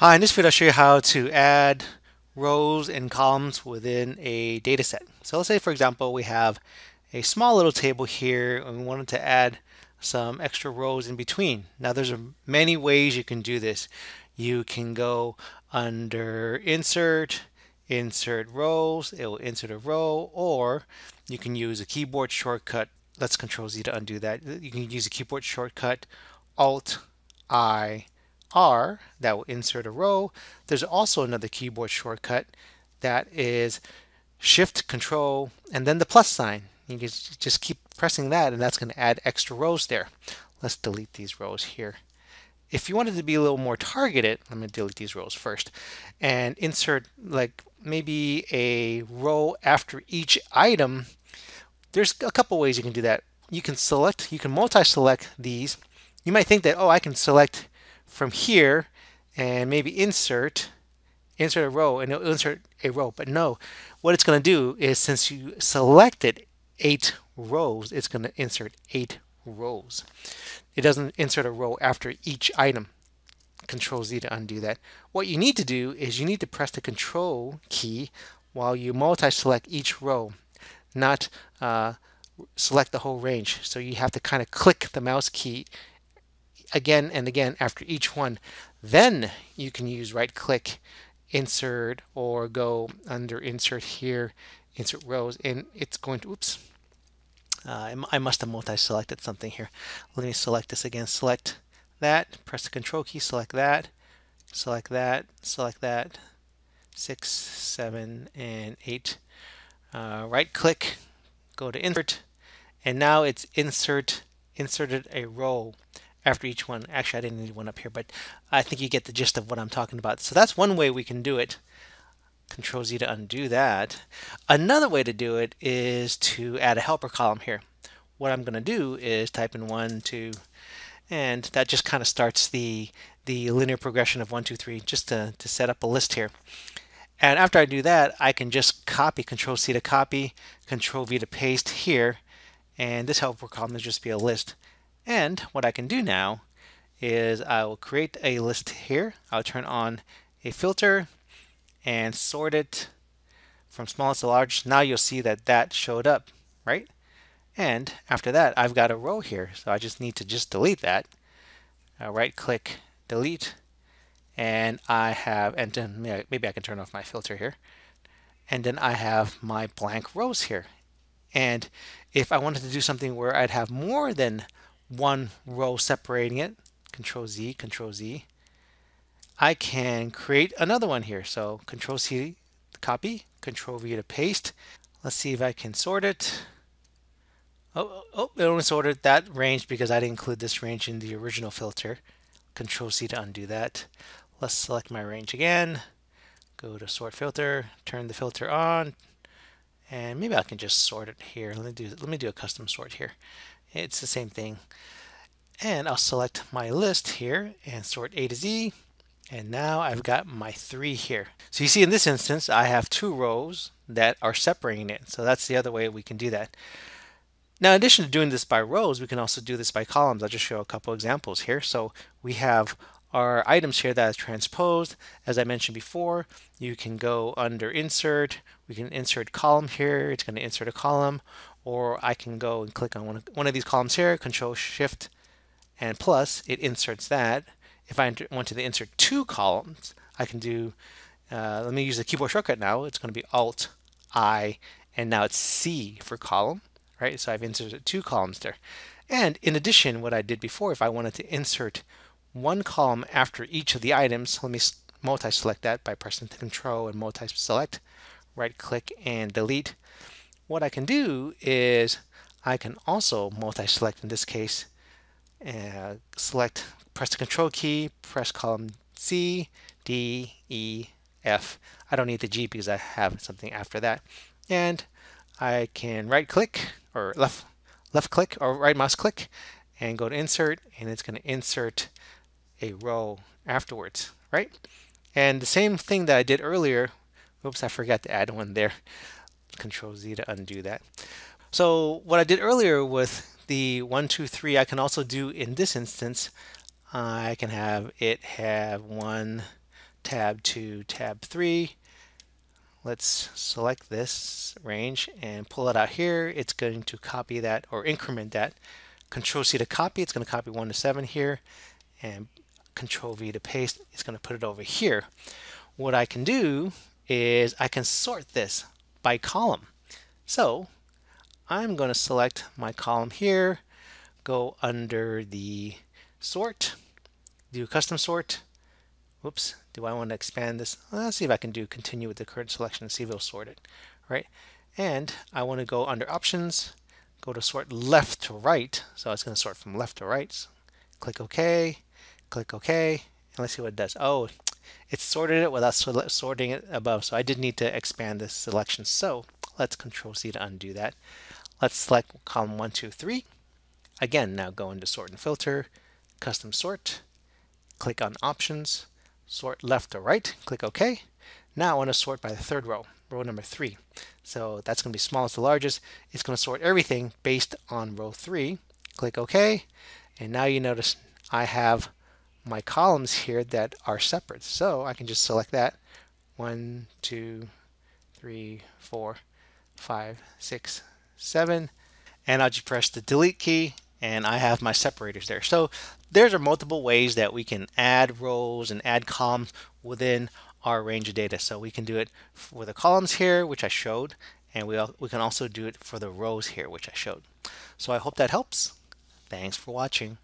Hi, in this video I'll show you how to add rows and columns within a data set. So let's say for example we have a small little table here and we wanted to add some extra rows in between. Now there's many ways you can do this. You can go under insert, insert rows, it will insert a row or you can use a keyboard shortcut. Let's control Z to undo that. You can use a keyboard shortcut Alt I R that will insert a row. There's also another keyboard shortcut that is Shift Control and then the plus sign. You can just keep pressing that and that's going to add extra rows there. Let's delete these rows here. If you wanted to be a little more targeted, I'm going to delete these rows first and insert like maybe a row after each item. There's a couple ways you can do that. You can select, you can multi-select these. You might think that, oh, I can select from here and maybe insert insert a row and it'll insert a row. But no what it's going to do is since you selected eight rows it's going to insert eight rows. It doesn't insert a row after each item. Control Z to undo that. What you need to do is you need to press the control key while you multi-select each row not uh, select the whole range. So you have to kind of click the mouse key again and again after each one. Then you can use right click, insert, or go under insert here, insert rows, and it's going to, oops, uh, I must have multi-selected something here. Let me select this again. Select that, press the control key, select that, select that, select that, six, seven, and eight. Uh, right click, go to insert, and now it's insert, inserted a row after each one. Actually, I didn't need one up here, but I think you get the gist of what I'm talking about. So that's one way we can do it. Control Z to undo that. Another way to do it is to add a helper column here. What I'm going to do is type in 1, 2, and that just kind of starts the, the linear progression of 1, 2, 3, just to, to set up a list here. And after I do that, I can just copy, Control C to copy, Control V to paste here, and this helper column will just be a list. And what I can do now is I will create a list here. I'll turn on a filter and sort it from smallest to large. Now you'll see that that showed up, right? And after that, I've got a row here. So I just need to just delete that. I'll right click, delete. And I have, and then maybe I can turn off my filter here. And then I have my blank rows here. And if I wanted to do something where I'd have more than one row separating it, Control Z, Control Z. I can create another one here. So Control C to copy, Control V to paste. Let's see if I can sort it. Oh, oh, oh, it only sorted that range because I didn't include this range in the original filter. Control C to undo that. Let's select my range again. Go to sort filter, turn the filter on, and maybe I can just sort it here. Let me do let me do a custom sort here. It's the same thing. And I'll select my list here and sort A to Z. And now I've got my three here. So you see in this instance, I have two rows that are separating it. So that's the other way we can do that. Now, in addition to doing this by rows, we can also do this by columns. I'll just show a couple examples here. So we have our items here that transposed. As I mentioned before, you can go under insert. We can insert column here. It's going to insert a column. Or I can go and click on one of, one of these columns here, control shift and plus, it inserts that. If I want to insert two columns, I can do, uh, let me use the keyboard shortcut now. It's going to be Alt I, and now it's C for column, right? So I've inserted two columns there. And in addition, what I did before, if I wanted to insert one column after each of the items. Let me multi-select that by pressing the Control and multi-select, right-click and delete. What I can do is I can also multi-select in this case, uh, select, press the Control key, press column C, D, E, F. I don't need the G because I have something after that. And I can right-click or left left click or right mouse click and go to insert and it's going to insert a row afterwards, right? And the same thing that I did earlier, oops, I forgot to add one there. Control Z to undo that. So what I did earlier with the one, two, three, I can also do in this instance. I can have it have one, tab 2, tab 3. Let's select this range and pull it out here. It's going to copy that or increment that. Control C to copy, it's going to copy 1 to 7 here. And Control V to paste, it's going to put it over here. What I can do is I can sort this by column. So I'm going to select my column here, go under the sort, do custom sort. Whoops, do I want to expand this? Let's see if I can do continue with the current selection and see if it'll sort it, right? And I want to go under options, go to sort left to right. So it's going to sort from left to right. Click OK, click OK, and let's see what it does. Oh, it sorted it without sorting it above. So I did need to expand this selection. So let's Control C to undo that. Let's select column one, two, three. Again, now go into sort and filter, custom sort, click on options, sort left to right, click OK. Now I want to sort by the third row, row number three. So that's going to be smallest to largest. It's going to sort everything based on row three. Click OK. And now you notice I have my columns here that are separate. So I can just select that. One, two, three, four, five, six, seven. And I'll just press the delete key and I have my separators there. So there's are multiple ways that we can add rows and add columns within our range of data. So we can do it for the columns here, which I showed, and we, we can also do it for the rows here, which I showed. So I hope that helps. Thanks for watching.